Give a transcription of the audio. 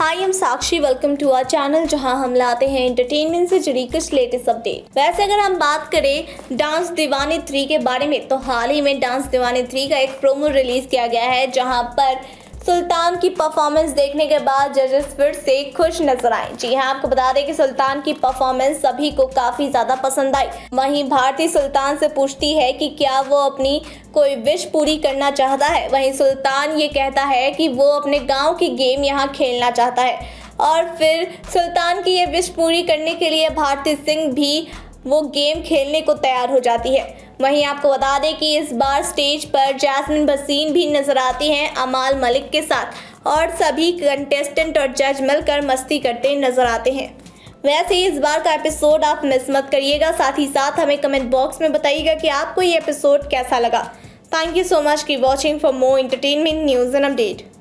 Hi am Sakshi welcome to our channel जहाँ हम लाते हैं एंटरटेनमेंट से जुड़ी कुछ लेटेस्ट अपडेट वैसे अगर हम बात करें डांस दीवानी थ्री के बारे में तो हाल ही में डांस दीवानी थ्री का एक प्रोमो रिलीज़ किया गया है, जहाँ पर सुल्तान की परफॉर्मेंस देखने के बाद जजेस फिर से खुश नज़र आए। जी हाँ आपको बता दें कि सुल्तान की परफॉर्मेंस सभी को काफ़ी ज़्यादा पसंद आई। वहीं भारती सुल्तान से पूछती है कि क्या वो अपनी कोई विश पूरी करना चाहता है? वहीं सुल्तान ये कहता है कि वो अपने गाँव की गेम यहाँ खेलना चाहता है। और फिर सुल्तान की ये विश पूरी करने के लिए भारती सिंह भी वो गेम खेलने को तैयार हो जाती है। वहीं आपको बता दें कि इस बार स्टेज पर जैस्मिन भसीन भी नज़र आती हैं अमाल मलिक के साथ और सभी कंटेस्टेंट और जज मिलकर मस्ती करते नज़र आते हैं। वैसे ही इस बार का एपिसोड आप मिस मत करिएगा, साथ ही साथ हमें कमेंट बॉक्स में बताइएगा कि आपको ये एपिसोड कैसा लगा। थैंक यू सो मच की watching for more entertainment news and update